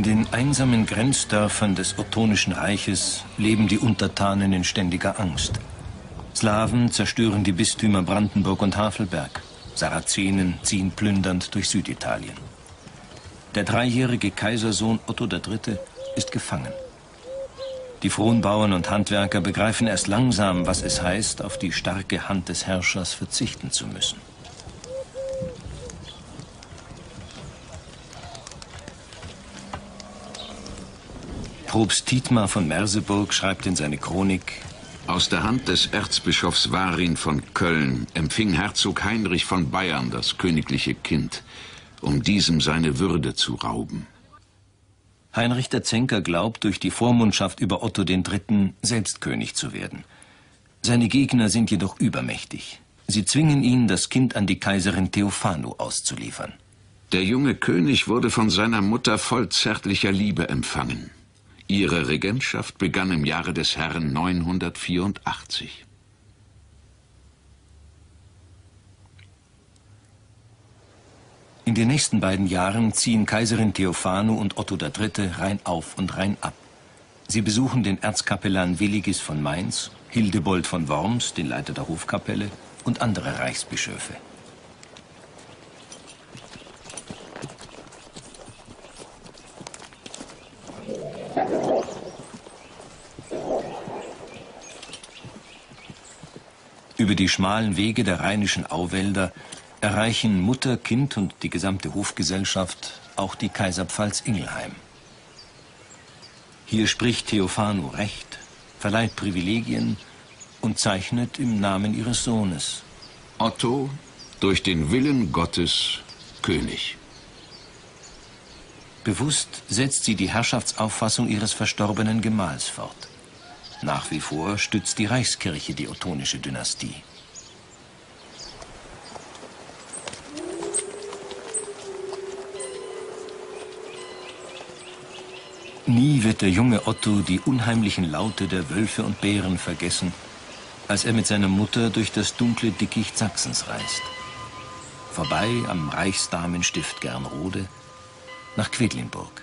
In den einsamen Grenzdörfern des Ottonischen Reiches leben die Untertanen in ständiger Angst. Slawen zerstören die Bistümer Brandenburg und Havelberg. Sarazenen ziehen plündernd durch Süditalien. Der dreijährige Kaisersohn Otto III. ist gefangen. Die frohen Bauern und Handwerker begreifen erst langsam, was es heißt, auf die starke Hand des Herrschers verzichten zu müssen. Propst Tietmar von Merseburg schreibt in seine Chronik, aus der Hand des Erzbischofs Warin von Köln empfing Herzog Heinrich von Bayern das königliche Kind, um diesem seine Würde zu rauben. Heinrich der Zenker glaubt, durch die Vormundschaft über Otto III. selbst König zu werden. Seine Gegner sind jedoch übermächtig. Sie zwingen ihn, das Kind an die Kaiserin Theophanu auszuliefern. Der junge König wurde von seiner Mutter voll zärtlicher Liebe empfangen. Ihre Regentschaft begann im Jahre des Herrn 984. In den nächsten beiden Jahren ziehen Kaiserin Theophanu und Otto III. rein auf und rein ab. Sie besuchen den Erzkapellan Willigis von Mainz, Hildebold von Worms, den Leiter der Hofkapelle, und andere Reichsbischöfe. Über die schmalen Wege der rheinischen Auwälder erreichen Mutter, Kind und die gesamte Hofgesellschaft auch die Kaiserpfalz Ingelheim. Hier spricht Theophanu Recht, verleiht Privilegien und zeichnet im Namen ihres Sohnes. Otto, durch den Willen Gottes, König. Bewusst setzt sie die Herrschaftsauffassung ihres verstorbenen Gemahls fort. Nach wie vor stützt die Reichskirche die ottonische Dynastie. Nie wird der junge Otto die unheimlichen Laute der Wölfe und Bären vergessen, als er mit seiner Mutter durch das dunkle Dickicht Sachsens reist. Vorbei am Reichsdamenstift Gernrode nach Quedlinburg.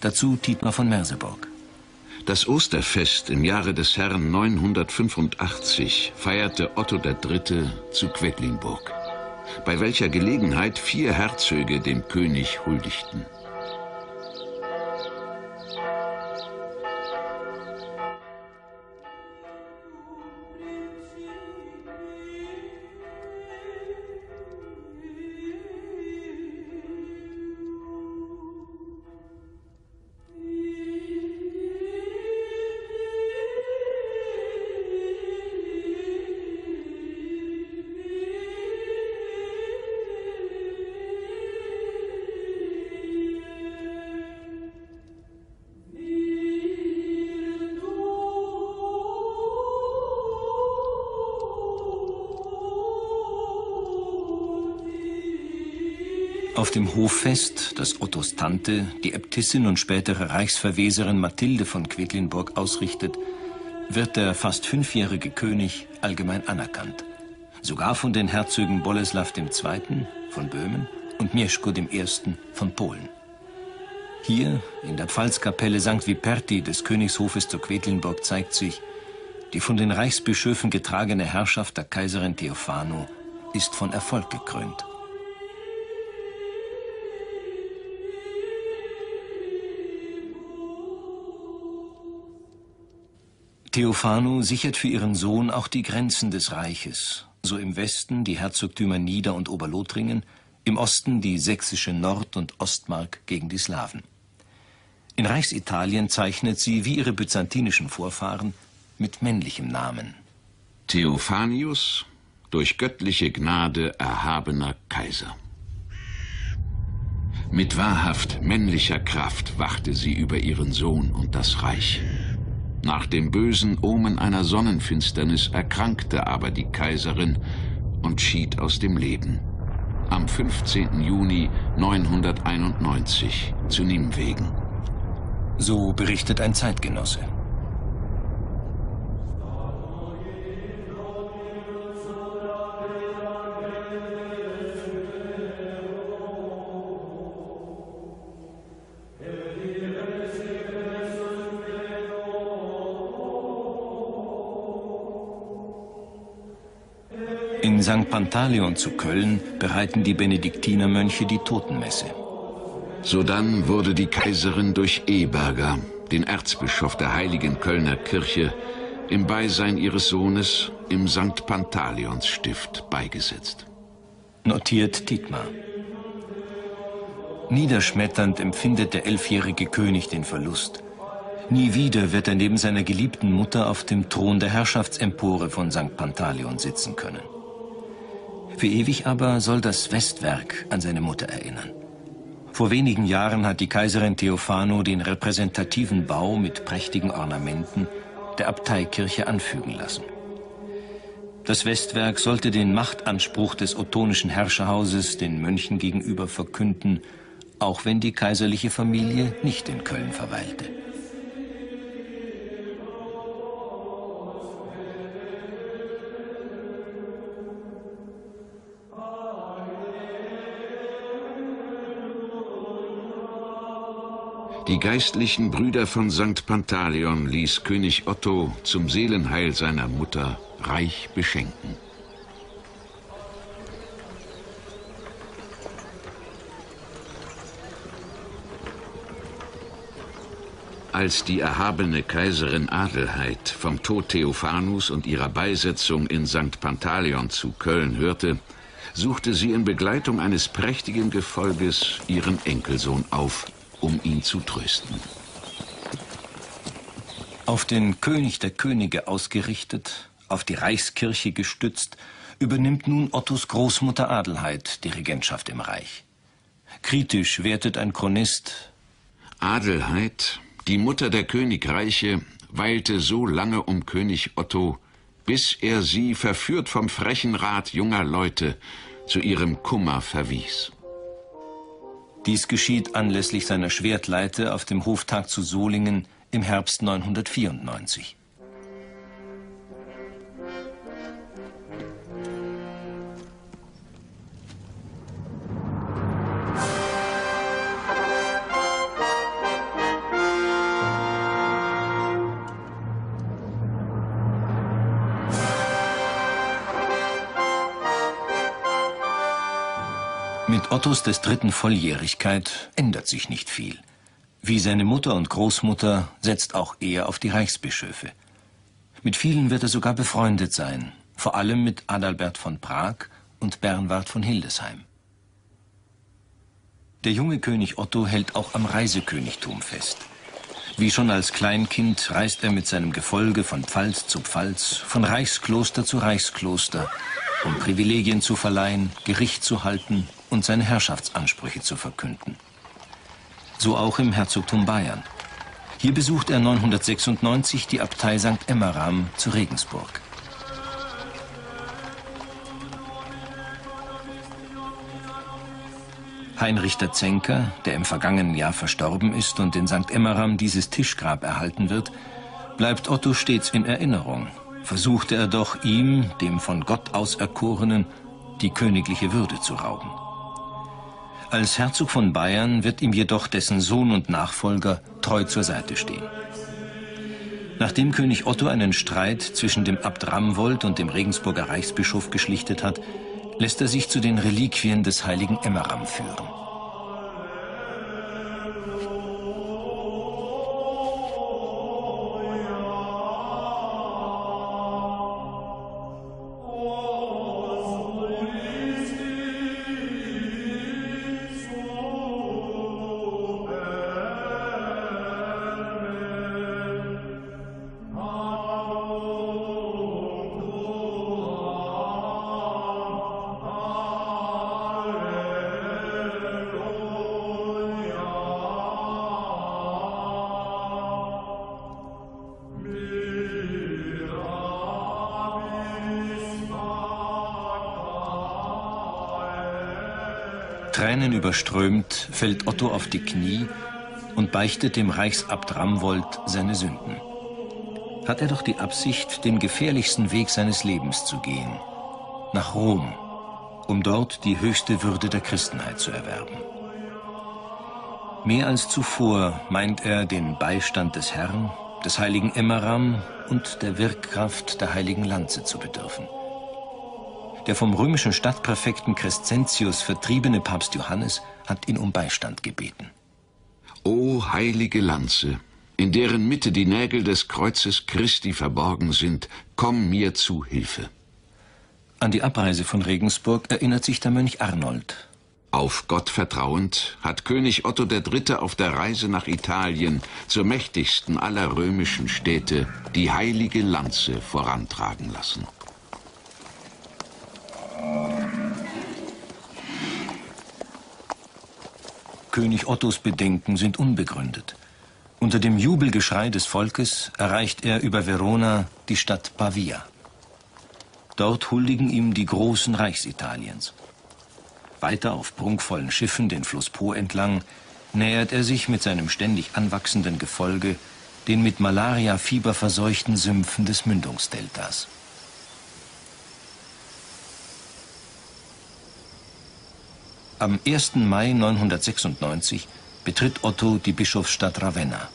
Dazu Tietmar von Merseburg. Das Osterfest im Jahre des Herrn 985 feierte Otto III. zu Quedlinburg, bei welcher Gelegenheit vier Herzöge dem König huldigten. Auf dem Hoffest, das Ottos Tante, die Äbtissin und spätere Reichsverweserin Mathilde von Quedlinburg ausrichtet, wird der fast fünfjährige König allgemein anerkannt. Sogar von den Herzögen Boleslaw II. von Böhmen und Mieszko I. von Polen. Hier, in der Pfalzkapelle St. Viperti des Königshofes zu Quedlinburg zeigt sich, die von den Reichsbischöfen getragene Herrschaft der Kaiserin Theophano ist von Erfolg gekrönt. Theophanu sichert für ihren Sohn auch die Grenzen des Reiches, so im Westen die Herzogtümer Nieder- und Oberlothringen, im Osten die sächsische Nord- und Ostmark gegen die Slawen. In Reichsitalien zeichnet sie, wie ihre byzantinischen Vorfahren, mit männlichem Namen. Theophanius, durch göttliche Gnade erhabener Kaiser. Mit wahrhaft männlicher Kraft wachte sie über ihren Sohn und das Reich. Nach dem bösen Omen einer Sonnenfinsternis erkrankte aber die Kaiserin und schied aus dem Leben. Am 15. Juni 991 zu Nimwegen. So berichtet ein Zeitgenosse. St. Pantaleon zu Köln bereiten die Benediktinermönche die Totenmesse. Sodann wurde die Kaiserin durch Eberger, den Erzbischof der heiligen Kölner Kirche, im Beisein ihres Sohnes im St. Pantaleonsstift beigesetzt. Notiert Dietmar. Niederschmetternd empfindet der elfjährige König den Verlust. Nie wieder wird er neben seiner geliebten Mutter auf dem Thron der Herrschaftsempore von St. Pantaleon sitzen können. Für ewig aber soll das Westwerk an seine Mutter erinnern. Vor wenigen Jahren hat die Kaiserin Theophano den repräsentativen Bau mit prächtigen Ornamenten der Abteikirche anfügen lassen. Das Westwerk sollte den Machtanspruch des ottonischen Herrscherhauses den Mönchen gegenüber verkünden, auch wenn die kaiserliche Familie nicht in Köln verweilte. Die geistlichen Brüder von St. Pantaleon ließ König Otto zum Seelenheil seiner Mutter reich beschenken. Als die erhabene Kaiserin Adelheid vom Tod Theophanus und ihrer Beisetzung in St. Pantaleon zu Köln hörte, suchte sie in Begleitung eines prächtigen Gefolges ihren Enkelsohn auf, um ihn zu trösten. Auf den König der Könige ausgerichtet, auf die Reichskirche gestützt, übernimmt nun Ottos Großmutter Adelheid die Regentschaft im Reich. Kritisch wertet ein Chronist Adelheid, die Mutter der Königreiche, weilte so lange um König Otto, bis er sie, verführt vom frechen Rat junger Leute, zu ihrem Kummer verwies. Dies geschieht anlässlich seiner Schwertleite auf dem Hoftag zu Solingen im Herbst 994. Ottos des dritten Volljährigkeit ändert sich nicht viel. Wie seine Mutter und Großmutter setzt auch er auf die Reichsbischöfe. Mit vielen wird er sogar befreundet sein, vor allem mit Adalbert von Prag und Bernward von Hildesheim. Der junge König Otto hält auch am Reisekönigtum fest. Wie schon als Kleinkind reist er mit seinem Gefolge von Pfalz zu Pfalz, von Reichskloster zu Reichskloster, um Privilegien zu verleihen, Gericht zu halten und seine Herrschaftsansprüche zu verkünden. So auch im Herzogtum Bayern. Hier besucht er 996 die Abtei St. Emmeram zu Regensburg. Heinrich der Zenker, der im vergangenen Jahr verstorben ist und in St. Emmeram dieses Tischgrab erhalten wird, bleibt Otto stets in Erinnerung. Versuchte er doch ihm, dem von Gott auserkorenen, die königliche Würde zu rauben. Als Herzog von Bayern wird ihm jedoch dessen Sohn und Nachfolger treu zur Seite stehen. Nachdem König Otto einen Streit zwischen dem Abt Ramwold und dem Regensburger Reichsbischof geschlichtet hat, lässt er sich zu den Reliquien des heiligen Emmeram führen. Überströmt fällt Otto auf die Knie und beichtet dem Reichsabt Ramwold seine Sünden. Hat er doch die Absicht, den gefährlichsten Weg seines Lebens zu gehen, nach Rom, um dort die höchste Würde der Christenheit zu erwerben. Mehr als zuvor meint er den Beistand des Herrn, des heiligen Emmeram und der Wirkkraft der heiligen Lanze zu bedürfen. Der vom römischen Stadtpräfekten Crescentius vertriebene Papst Johannes hat ihn um Beistand gebeten. O heilige Lanze, in deren Mitte die Nägel des Kreuzes Christi verborgen sind, komm mir zu Hilfe. An die Abreise von Regensburg erinnert sich der Mönch Arnold. Auf Gott vertrauend hat König Otto III. auf der Reise nach Italien, zur mächtigsten aller römischen Städte, die heilige Lanze vorantragen lassen. König Ottos Bedenken sind unbegründet. Unter dem Jubelgeschrei des Volkes erreicht er über Verona die Stadt Pavia. Dort huldigen ihm die großen Reichsitaliens. Weiter auf prunkvollen Schiffen den Fluss Po entlang nähert er sich mit seinem ständig anwachsenden Gefolge den mit Malaria-Fieber verseuchten Sümpfen des Mündungsdeltas. Am 1. Mai 996 betritt Otto die Bischofsstadt Ravenna.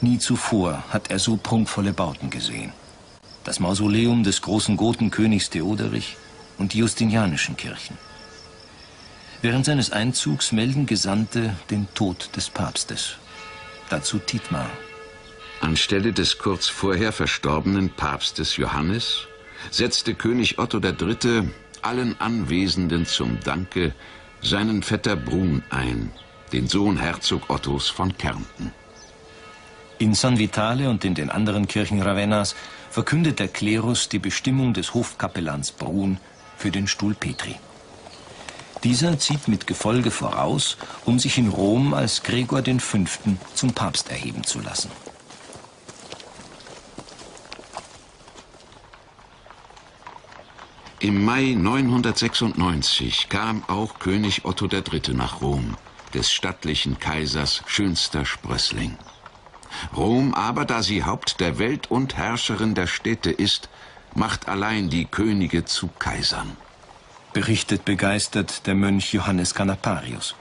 Nie zuvor hat er so prunkvolle Bauten gesehen. Das Mausoleum des großen Gotenkönigs Theoderich und die Justinianischen Kirchen. Während seines Einzugs melden Gesandte den Tod des Papstes. Dazu Titmar. Anstelle des kurz vorher verstorbenen Papstes Johannes setzte König Otto III allen Anwesenden zum Danke seinen Vetter Brun ein, den Sohn Herzog Ottos von Kärnten. In San Vitale und in den anderen Kirchen Ravennas verkündet der Klerus die Bestimmung des Hofkapellans Brun für den Stuhl Petri. Dieser zieht mit Gefolge voraus, um sich in Rom als Gregor V. zum Papst erheben zu lassen. Im Mai 996 kam auch König Otto III. nach Rom, des stattlichen Kaisers schönster Sprössling. Rom aber, da sie Haupt der Welt und Herrscherin der Städte ist, macht allein die Könige zu Kaisern. Berichtet begeistert der Mönch Johannes Canaparius.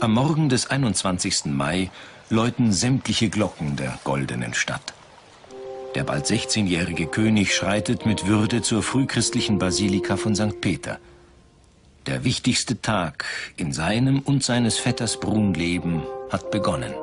Am Morgen des 21. Mai läuten sämtliche Glocken der goldenen Stadt. Der bald 16-jährige König schreitet mit Würde zur frühchristlichen Basilika von St. Peter. Der wichtigste Tag in seinem und seines Vetters Brun Leben hat begonnen.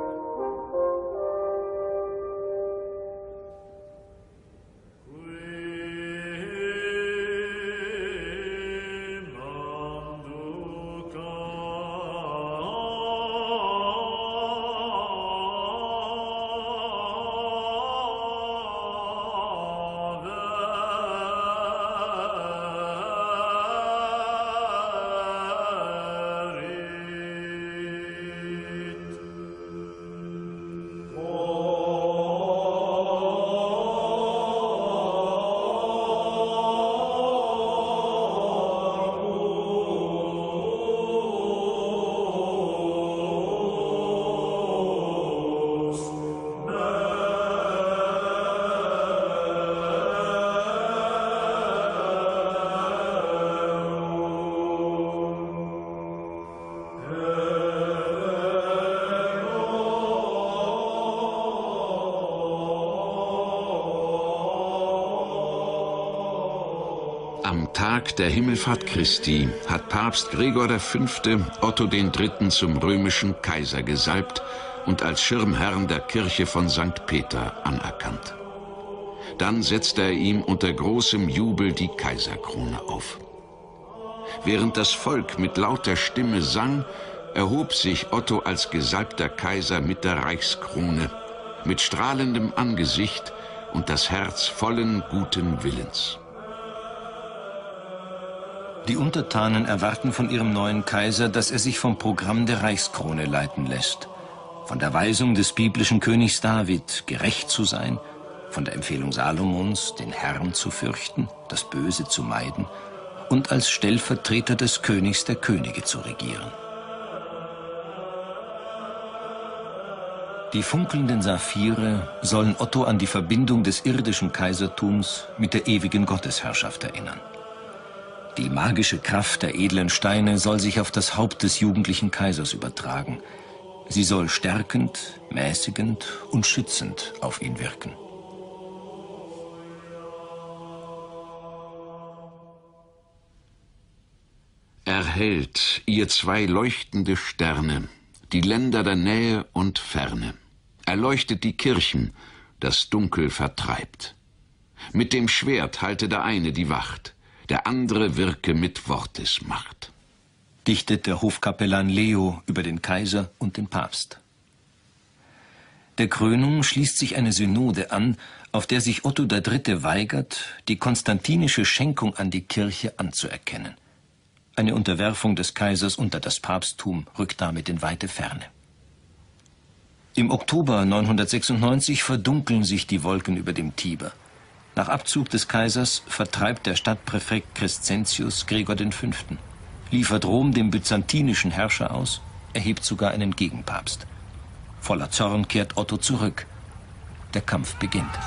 Tag der Himmelfahrt Christi hat Papst Gregor V. Otto III. zum römischen Kaiser gesalbt und als Schirmherrn der Kirche von St. Peter anerkannt. Dann setzte er ihm unter großem Jubel die Kaiserkrone auf. Während das Volk mit lauter Stimme sang, erhob sich Otto als gesalbter Kaiser mit der Reichskrone, mit strahlendem Angesicht und das Herz vollen guten Willens. Die Untertanen erwarten von ihrem neuen Kaiser, dass er sich vom Programm der Reichskrone leiten lässt. Von der Weisung des biblischen Königs David, gerecht zu sein, von der Empfehlung Salomons, den Herrn zu fürchten, das Böse zu meiden und als Stellvertreter des Königs der Könige zu regieren. Die funkelnden Saphire sollen Otto an die Verbindung des irdischen Kaisertums mit der ewigen Gottesherrschaft erinnern. Die magische Kraft der edlen Steine soll sich auf das Haupt des jugendlichen Kaisers übertragen. Sie soll stärkend, mäßigend und schützend auf ihn wirken. Erhält ihr zwei leuchtende Sterne, die Länder der Nähe und Ferne. Erleuchtet die Kirchen, das Dunkel vertreibt. Mit dem Schwert halte der eine die Wacht der andere wirke mit Wortesmacht. Dichtet der Hofkapellan Leo über den Kaiser und den Papst. Der Krönung schließt sich eine Synode an, auf der sich Otto III. weigert, die konstantinische Schenkung an die Kirche anzuerkennen. Eine Unterwerfung des Kaisers unter das Papsttum rückt damit in weite Ferne. Im Oktober 996 verdunkeln sich die Wolken über dem Tiber. Nach Abzug des Kaisers vertreibt der Stadtpräfekt Crescentius Gregor V., liefert Rom dem byzantinischen Herrscher aus, erhebt sogar einen Gegenpapst. Voller Zorn kehrt Otto zurück. Der Kampf beginnt.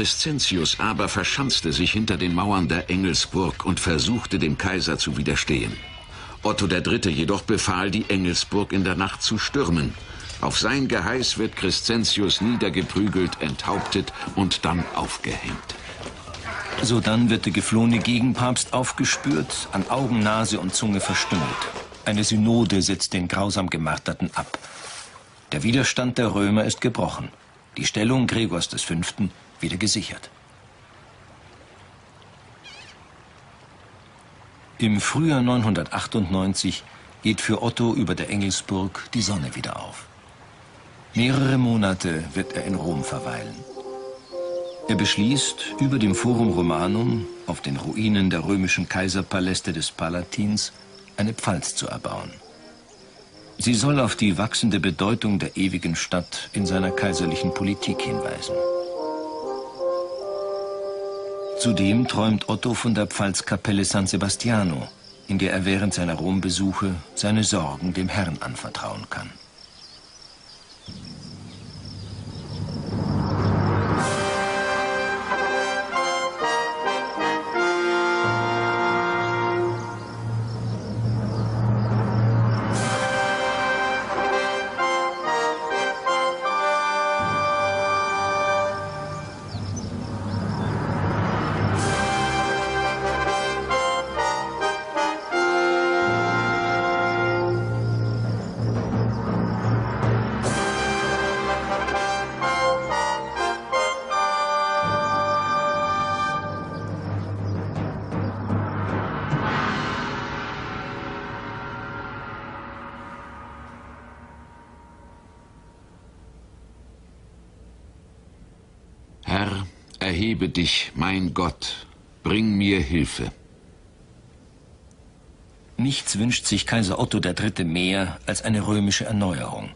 Crescentius aber verschanzte sich hinter den Mauern der Engelsburg und versuchte dem Kaiser zu widerstehen. Otto III. jedoch befahl, die Engelsburg in der Nacht zu stürmen. Auf sein Geheiß wird Crescentius niedergeprügelt, enthauptet und dann aufgehängt. Sodann wird der geflohene Gegenpapst aufgespürt, an Augen, Nase und Zunge verstümmelt. Eine Synode setzt den grausam Gemarterten ab. Der Widerstand der Römer ist gebrochen. Die Stellung Gregors V wieder gesichert. Im Frühjahr 998 geht für Otto über der Engelsburg die Sonne wieder auf. Mehrere Monate wird er in Rom verweilen. Er beschließt, über dem Forum Romanum, auf den Ruinen der römischen Kaiserpaläste des Palatins, eine Pfalz zu erbauen. Sie soll auf die wachsende Bedeutung der ewigen Stadt in seiner kaiserlichen Politik hinweisen. Zudem träumt Otto von der Pfalzkapelle San Sebastiano, in der er während seiner Rombesuche seine Sorgen dem Herrn anvertrauen kann. Dich, mein Gott, bring mir Hilfe. Nichts wünscht sich Kaiser Otto III. mehr als eine römische Erneuerung.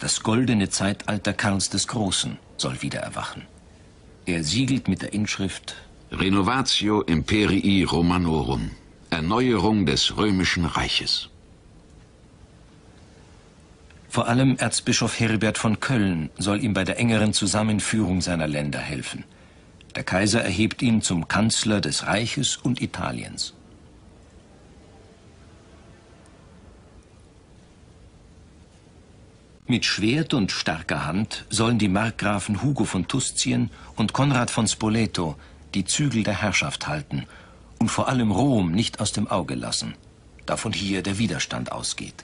Das goldene Zeitalter Karls des Großen soll wieder erwachen. Er siegelt mit der Inschrift Renovatio Imperii Romanorum, Erneuerung des römischen Reiches. Vor allem Erzbischof Heribert von Köln soll ihm bei der engeren Zusammenführung seiner Länder helfen. Der Kaiser erhebt ihn zum Kanzler des Reiches und Italiens. Mit Schwert und starker Hand sollen die Markgrafen Hugo von Tuscien und Konrad von Spoleto die Zügel der Herrschaft halten und vor allem Rom nicht aus dem Auge lassen, da von hier der Widerstand ausgeht.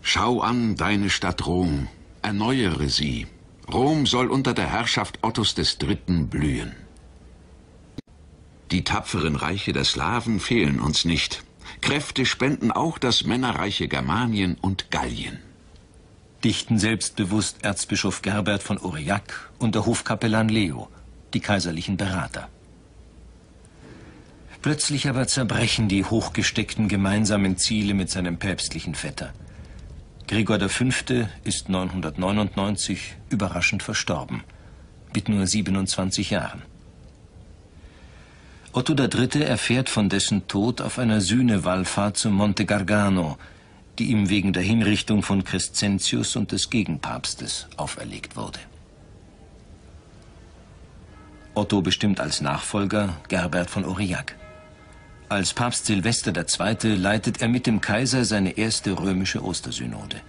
Schau an deine Stadt Rom, erneuere sie. Rom soll unter der Herrschaft Ottos III. blühen. Die tapferen Reiche der Slawen fehlen uns nicht. Kräfte spenden auch das männerreiche Germanien und Gallien. Dichten selbstbewusst Erzbischof Gerbert von Aurillac und der Hofkapellan Leo, die kaiserlichen Berater. Plötzlich aber zerbrechen die hochgesteckten gemeinsamen Ziele mit seinem päpstlichen Vetter. Gregor V. ist 999 überraschend verstorben, mit nur 27 Jahren. Otto III. erfährt von dessen Tod auf einer Sühnewallfahrt zu Monte Gargano, die ihm wegen der Hinrichtung von Crescentius und des Gegenpapstes auferlegt wurde. Otto bestimmt als Nachfolger Gerbert von Aurillac. Als Papst Silvester II. leitet er mit dem Kaiser seine erste römische Ostersynode.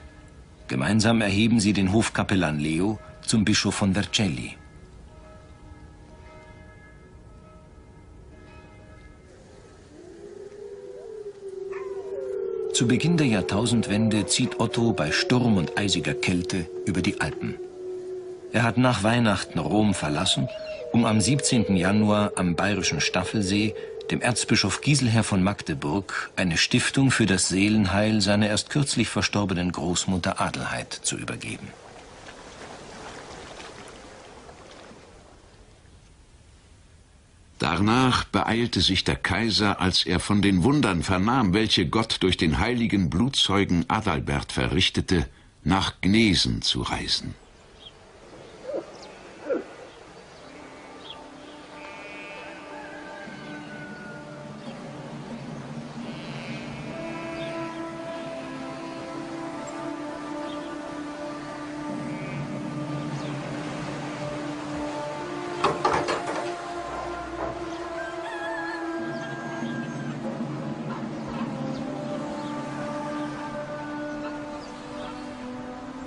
Gemeinsam erheben sie den Hofkapellan Leo zum Bischof von Vercelli. Zu Beginn der Jahrtausendwende zieht Otto bei Sturm und eisiger Kälte über die Alpen. Er hat nach Weihnachten Rom verlassen, um am 17. Januar am bayerischen Staffelsee dem Erzbischof Giselher von Magdeburg eine Stiftung für das Seelenheil seiner erst kürzlich verstorbenen Großmutter Adelheid zu übergeben. Danach beeilte sich der Kaiser, als er von den Wundern vernahm, welche Gott durch den heiligen Blutzeugen Adalbert verrichtete, nach Gnesen zu reisen.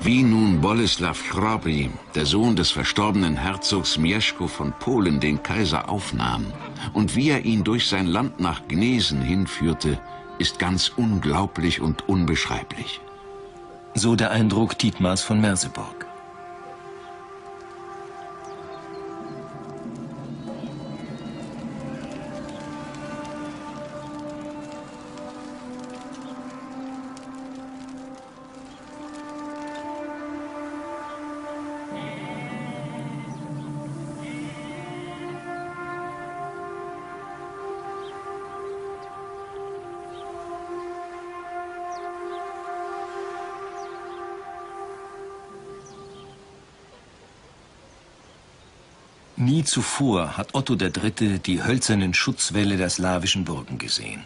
Wie nun Boleslaw Chrobry, der Sohn des verstorbenen Herzogs Mieszko von Polen, den Kaiser aufnahm und wie er ihn durch sein Land nach Gnesen hinführte, ist ganz unglaublich und unbeschreiblich. So der Eindruck Dietmars von Merseburg. Nie zuvor hat Otto III. die hölzernen Schutzwälle der slawischen Burgen gesehen.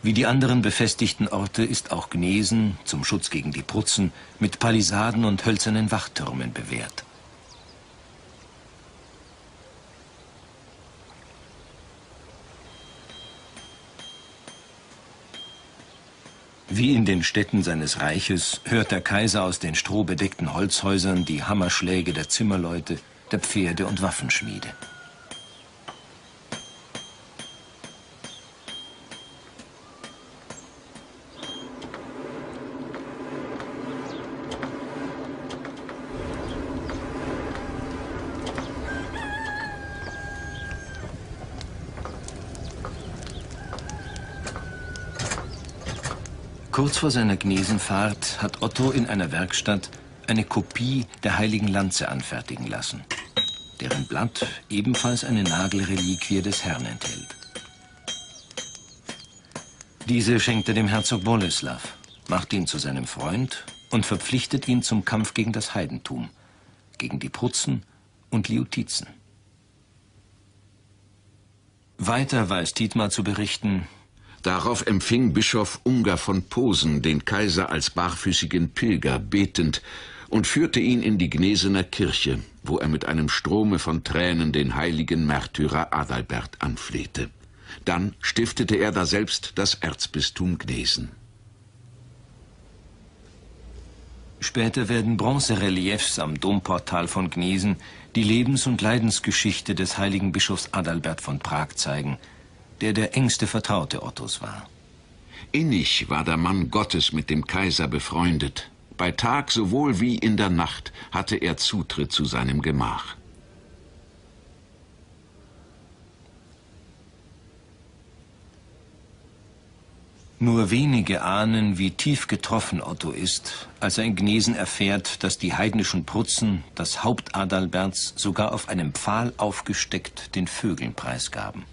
Wie die anderen befestigten Orte ist auch Gnesen, zum Schutz gegen die Prutzen, mit Palisaden und hölzernen Wachtürmen bewehrt. Wie in den Städten seines Reiches hört der Kaiser aus den strohbedeckten Holzhäusern die Hammerschläge der Zimmerleute, der Pferde- und Waffenschmiede. Kurz vor seiner Gnesenfahrt hat Otto in einer Werkstatt eine Kopie der heiligen Lanze anfertigen lassen deren Blatt ebenfalls eine Nagelreliquie des Herrn enthält. Diese schenkt er dem Herzog Boleslaw, macht ihn zu seinem Freund und verpflichtet ihn zum Kampf gegen das Heidentum, gegen die Prutzen und Liutizen. Weiter weiß Dietmar zu berichten, Darauf empfing Bischof Ungar von Posen den Kaiser als barfüßigen Pilger betend und führte ihn in die Gnesener Kirche, wo er mit einem Strome von Tränen den heiligen Märtyrer Adalbert anflehte. Dann stiftete er daselbst das Erzbistum Gnesen. Später werden Bronzereliefs am Domportal von Gnesen die Lebens- und Leidensgeschichte des heiligen Bischofs Adalbert von Prag zeigen, der der engste Vertraute Ottos war. Innig war der Mann Gottes mit dem Kaiser befreundet. Bei Tag sowohl wie in der Nacht hatte er Zutritt zu seinem Gemach. Nur wenige ahnen, wie tief getroffen Otto ist, als er in Gnesen erfährt, dass die heidnischen Prutzen das Haupt Adalberts sogar auf einem Pfahl aufgesteckt den Vögeln preisgaben.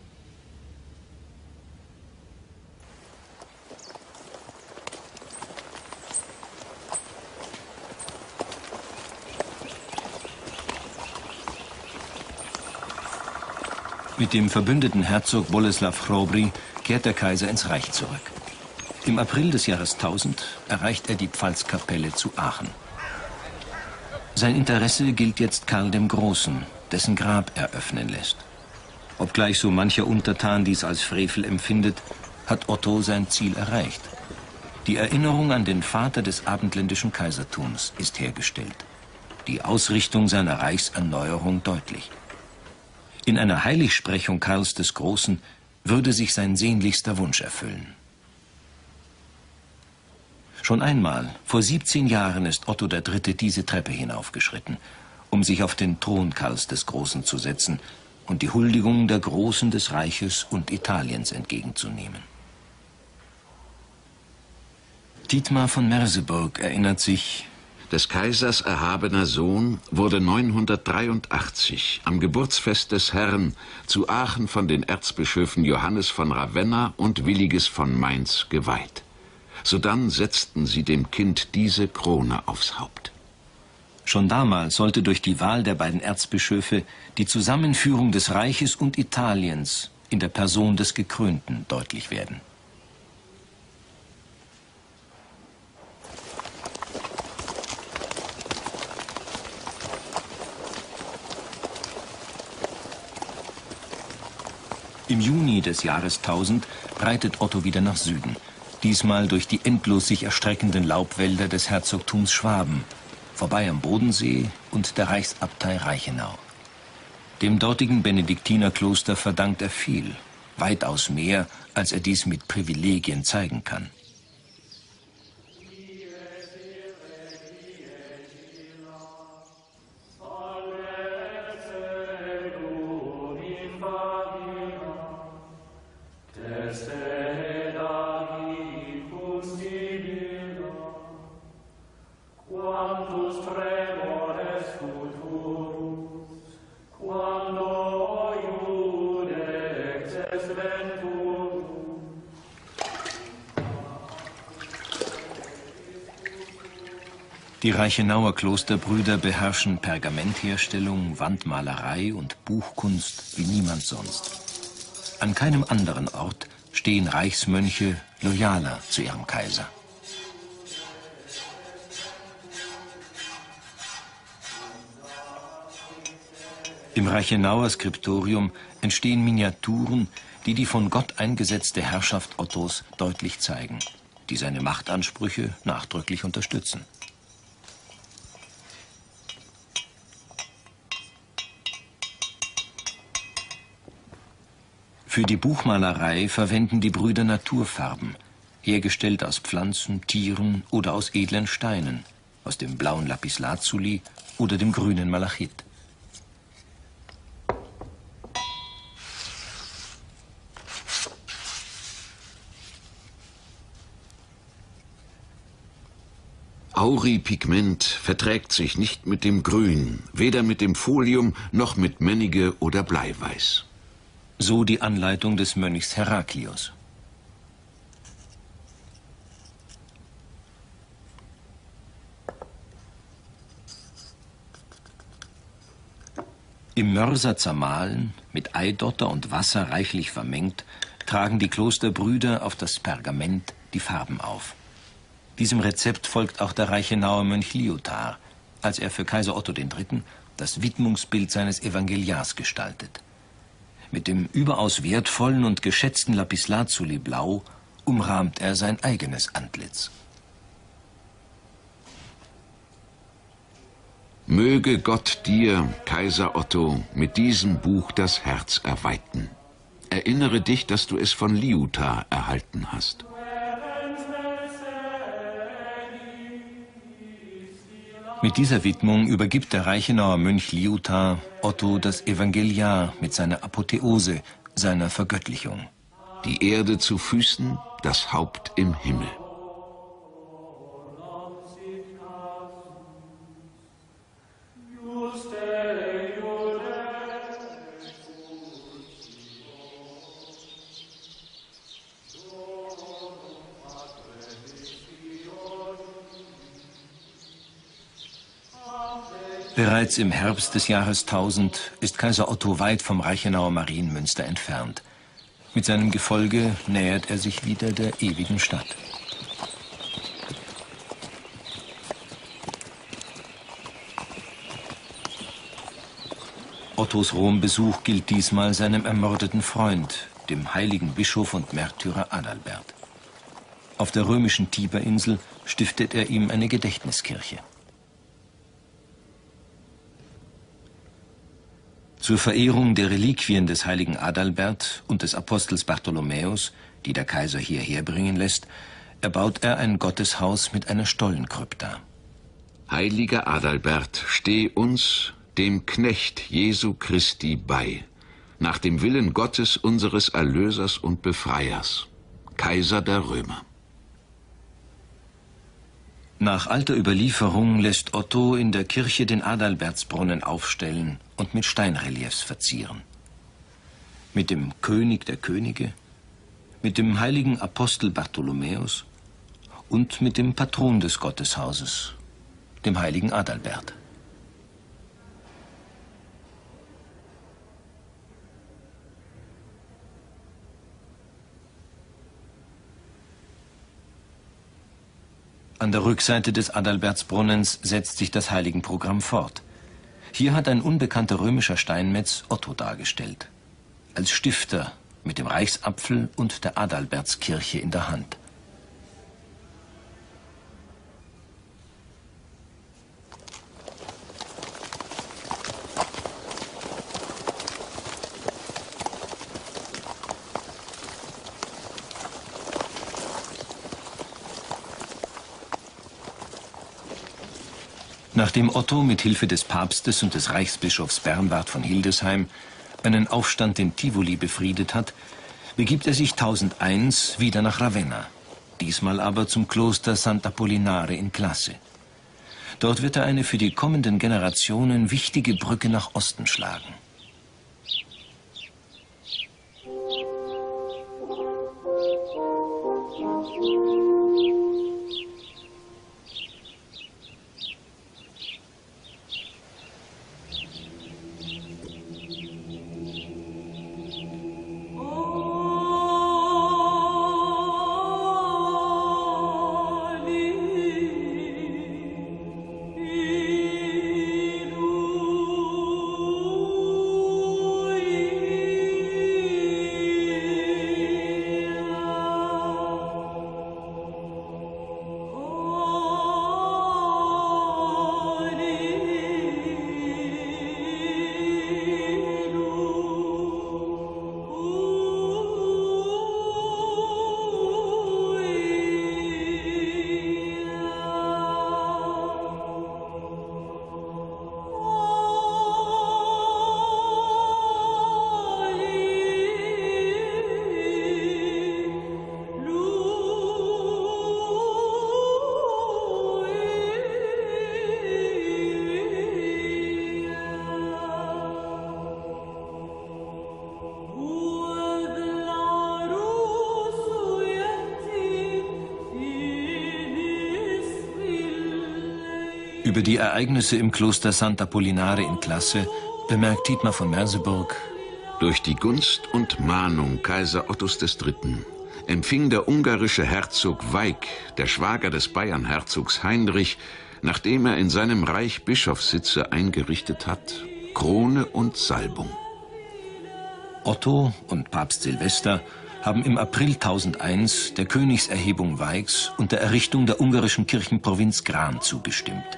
Mit dem verbündeten Herzog Boleslaw Chrobry kehrt der Kaiser ins Reich zurück. Im April des Jahres 1000 erreicht er die Pfalzkapelle zu Aachen. Sein Interesse gilt jetzt Karl dem Großen, dessen Grab er öffnen lässt. Obgleich so mancher Untertan dies als Frevel empfindet, hat Otto sein Ziel erreicht. Die Erinnerung an den Vater des abendländischen Kaisertums ist hergestellt. Die Ausrichtung seiner Reichserneuerung deutlich. In einer Heiligsprechung Karls des Großen würde sich sein sehnlichster Wunsch erfüllen. Schon einmal, vor 17 Jahren, ist Otto III. diese Treppe hinaufgeschritten, um sich auf den Thron Karls des Großen zu setzen und die Huldigung der Großen des Reiches und Italiens entgegenzunehmen. Dietmar von Merseburg erinnert sich, des Kaisers erhabener Sohn wurde 983 am Geburtsfest des Herrn zu Aachen von den Erzbischöfen Johannes von Ravenna und Williges von Mainz geweiht. Sodann setzten sie dem Kind diese Krone aufs Haupt. Schon damals sollte durch die Wahl der beiden Erzbischöfe die Zusammenführung des Reiches und Italiens in der Person des Gekrönten deutlich werden. Im Juni des Jahres 1000 reitet Otto wieder nach Süden diesmal durch die endlos sich erstreckenden Laubwälder des Herzogtums Schwaben, vorbei am Bodensee und der Reichsabtei Reichenau. Dem dortigen Benediktinerkloster verdankt er viel, weitaus mehr, als er dies mit Privilegien zeigen kann. Reichenauer Klosterbrüder beherrschen Pergamentherstellung, Wandmalerei und Buchkunst wie niemand sonst. An keinem anderen Ort stehen Reichsmönche loyaler zu ihrem Kaiser. Im Reichenauer Skriptorium entstehen Miniaturen, die die von Gott eingesetzte Herrschaft Ottos deutlich zeigen, die seine Machtansprüche nachdrücklich unterstützen. Für die Buchmalerei verwenden die Brüder Naturfarben, hergestellt aus Pflanzen, Tieren oder aus edlen Steinen, aus dem blauen Lapislazuli oder dem grünen Malachit. Auripigment verträgt sich nicht mit dem Grün, weder mit dem Folium noch mit Männige oder Bleiweiß. So die Anleitung des Mönchs Heraklius. Im Mörser zermahlen, mit Eidotter und Wasser reichlich vermengt, tragen die Klosterbrüder auf das Pergament die Farben auf. Diesem Rezept folgt auch der Reichenauer Mönch Lyotard, als er für Kaiser Otto III. das Widmungsbild seines Evangeliars gestaltet. Mit dem überaus wertvollen und geschätzten Lapislazuli Blau umrahmt er sein eigenes Antlitz. Möge Gott dir, Kaiser Otto, mit diesem Buch das Herz erweiten. Erinnere dich, dass du es von Liuta erhalten hast. Mit dieser Widmung übergibt der Reichenauer Mönch Liuta Otto das Evangeliar mit seiner Apotheose, seiner Vergöttlichung. Die Erde zu Füßen, das Haupt im Himmel. Bereits im Herbst des Jahres 1000 ist Kaiser Otto weit vom Reichenauer Marienmünster entfernt. Mit seinem Gefolge nähert er sich wieder der ewigen Stadt. Ottos Rombesuch gilt diesmal seinem ermordeten Freund, dem heiligen Bischof und Märtyrer Adalbert. Auf der römischen Tiberinsel stiftet er ihm eine Gedächtniskirche. Zur Verehrung der Reliquien des heiligen Adalbert und des Apostels Bartholomäus, die der Kaiser hierher bringen lässt, erbaut er ein Gotteshaus mit einer Stollenkrypta. Heiliger Adalbert, steh uns, dem Knecht Jesu Christi, bei, nach dem Willen Gottes unseres Erlösers und Befreiers, Kaiser der Römer. Nach alter Überlieferung lässt Otto in der Kirche den Adalbertsbrunnen aufstellen und mit Steinreliefs verzieren. Mit dem König der Könige, mit dem heiligen Apostel Bartholomäus und mit dem Patron des Gotteshauses, dem heiligen Adalbert. An der Rückseite des Adalbertsbrunnens setzt sich das Heiligenprogramm fort. Hier hat ein unbekannter römischer Steinmetz Otto dargestellt. Als Stifter mit dem Reichsapfel und der Adalbertskirche in der Hand. Nachdem Otto mit Hilfe des Papstes und des Reichsbischofs Bernward von Hildesheim einen Aufstand in Tivoli befriedet hat, begibt er sich 1001 wieder nach Ravenna, diesmal aber zum Kloster Sant'Apollinare in Klasse. Dort wird er eine für die kommenden Generationen wichtige Brücke nach Osten schlagen. Über die Ereignisse im Kloster Sant'Apollinare in Klasse bemerkt Dietmar von Merseburg. Durch die Gunst und Mahnung Kaiser Ottos III. empfing der ungarische Herzog Weig, der Schwager des Bayernherzogs Heinrich, nachdem er in seinem Reich Bischofssitze eingerichtet hat, Krone und Salbung. Otto und Papst Silvester haben im April 1001 der Königserhebung Weigs und der Errichtung der ungarischen Kirchenprovinz Gran zugestimmt.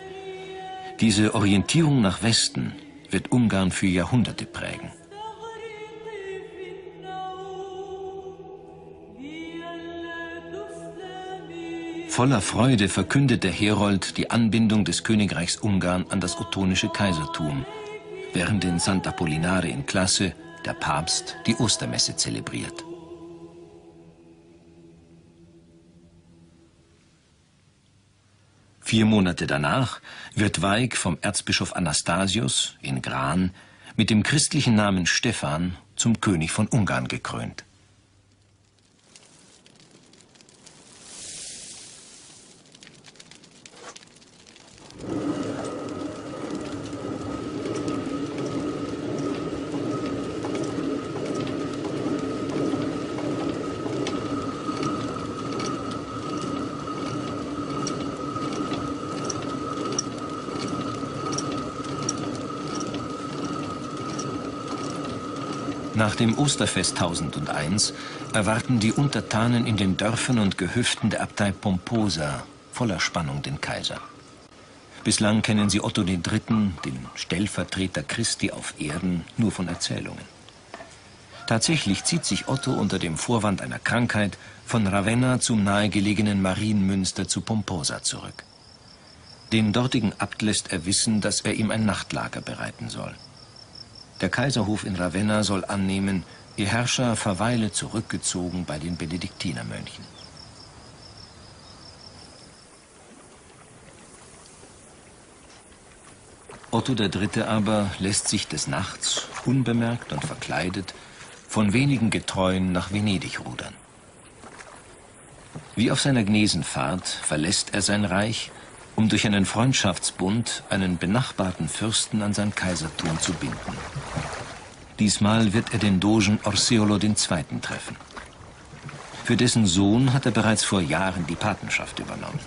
Diese Orientierung nach Westen wird Ungarn für Jahrhunderte prägen. Voller Freude verkündet der Herold die Anbindung des Königreichs Ungarn an das ottonische Kaisertum, während in Sant'Apollinare in Klasse der Papst die Ostermesse zelebriert. Vier Monate danach wird Weig vom Erzbischof Anastasius in Gran mit dem christlichen Namen Stephan zum König von Ungarn gekrönt. Nach dem Osterfest 1001 erwarten die Untertanen in den Dörfern und Gehöften der Abtei Pomposa voller Spannung den Kaiser. Bislang kennen sie Otto III., den Stellvertreter Christi auf Erden, nur von Erzählungen. Tatsächlich zieht sich Otto unter dem Vorwand einer Krankheit von Ravenna zum nahegelegenen Marienmünster zu Pomposa zurück. Den dortigen Abt lässt er wissen, dass er ihm ein Nachtlager bereiten soll. Der Kaiserhof in Ravenna soll annehmen, ihr Herrscher verweile zurückgezogen bei den Benediktinermönchen. Otto III. aber lässt sich des Nachts, unbemerkt und verkleidet, von wenigen Getreuen nach Venedig rudern. Wie auf seiner Gnesenfahrt verlässt er sein Reich, um durch einen Freundschaftsbund einen benachbarten Fürsten an sein Kaisertum zu binden. Diesmal wird er den Dogen Orseolo II. treffen. Für dessen Sohn hat er bereits vor Jahren die Patenschaft übernommen.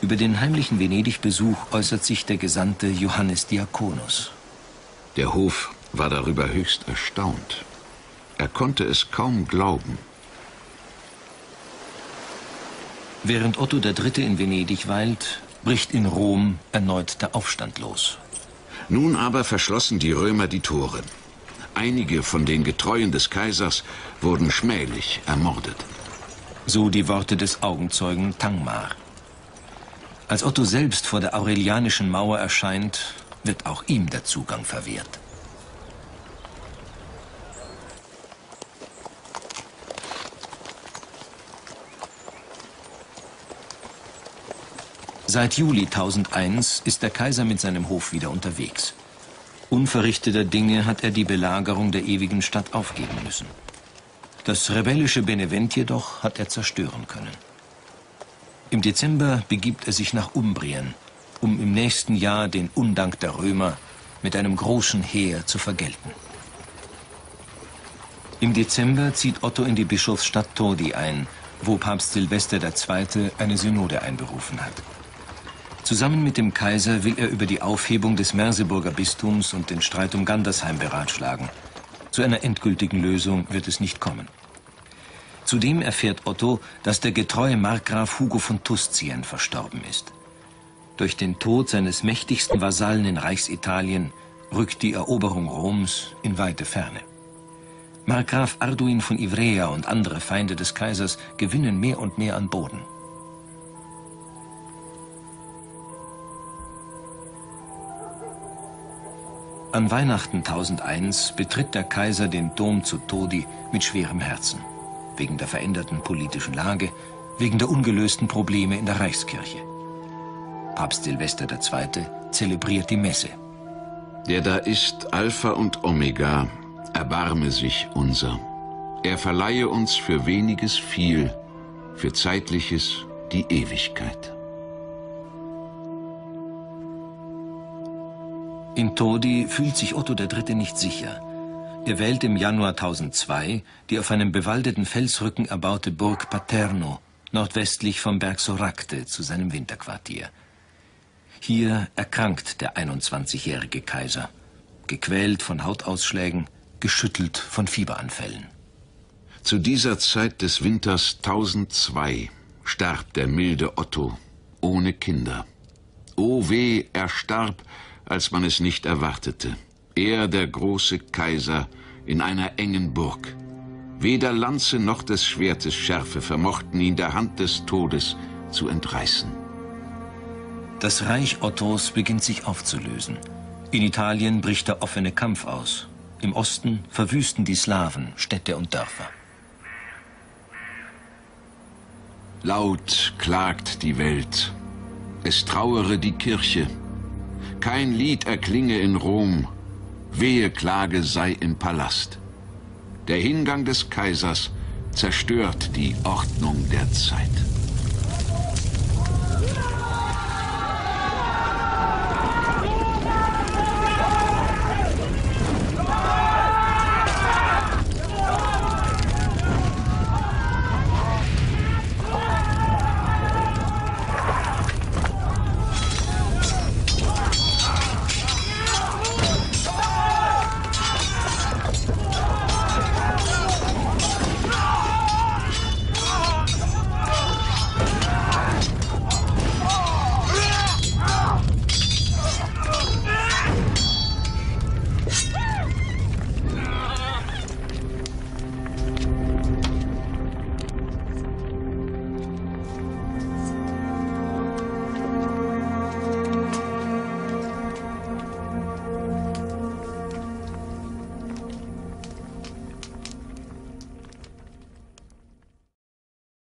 Über den heimlichen Venedig-Besuch äußert sich der Gesandte Johannes Diakonus. Der Hof war darüber höchst erstaunt. Er konnte es kaum glauben. Während Otto III. in Venedig weilt, bricht in Rom erneut der Aufstand los. Nun aber verschlossen die Römer die Tore. Einige von den Getreuen des Kaisers wurden schmählich ermordet. So die Worte des Augenzeugen Tangmar. Als Otto selbst vor der Aurelianischen Mauer erscheint, wird auch ihm der Zugang verwehrt. Seit Juli 1001 ist der Kaiser mit seinem Hof wieder unterwegs. Unverrichteter Dinge hat er die Belagerung der ewigen Stadt aufgeben müssen. Das rebellische Benevent jedoch hat er zerstören können. Im Dezember begibt er sich nach Umbrien, um im nächsten Jahr den Undank der Römer mit einem großen Heer zu vergelten. Im Dezember zieht Otto in die Bischofsstadt Todi ein, wo Papst Silvester II. eine Synode einberufen hat. Zusammen mit dem Kaiser will er über die Aufhebung des Merseburger Bistums und den Streit um Gandersheim beratschlagen. Zu einer endgültigen Lösung wird es nicht kommen. Zudem erfährt Otto, dass der getreue Markgraf Hugo von Tuscien verstorben ist. Durch den Tod seines mächtigsten Vasallen in Reichsitalien rückt die Eroberung Roms in weite Ferne. Markgraf Arduin von Ivrea und andere Feinde des Kaisers gewinnen mehr und mehr an Boden. An Weihnachten 1001 betritt der Kaiser den Dom zu Todi mit schwerem Herzen. Wegen der veränderten politischen Lage, wegen der ungelösten Probleme in der Reichskirche. Papst Silvester II. zelebriert die Messe. Der da ist Alpha und Omega, erbarme sich unser. Er verleihe uns für weniges viel, für zeitliches die Ewigkeit. In Todi fühlt sich Otto III. nicht sicher. Er wählt im Januar 1002 die auf einem bewaldeten Felsrücken erbaute Burg Paterno, nordwestlich vom Berg Soracte, zu seinem Winterquartier. Hier erkrankt der 21-jährige Kaiser, gequält von Hautausschlägen, geschüttelt von Fieberanfällen. Zu dieser Zeit des Winters 1002 starb der milde Otto ohne Kinder. O weh, er starb, als man es nicht erwartete. Er, der große Kaiser, in einer engen Burg. Weder Lanze noch des Schwertes Schärfe vermochten ihn der Hand des Todes zu entreißen. Das Reich Ottos beginnt sich aufzulösen. In Italien bricht der offene Kampf aus. Im Osten verwüsten die Slawen Städte und Dörfer. Laut klagt die Welt. Es trauere die Kirche. Kein Lied erklinge in Rom, wehe Klage sei im Palast. Der Hingang des Kaisers zerstört die Ordnung der Zeit.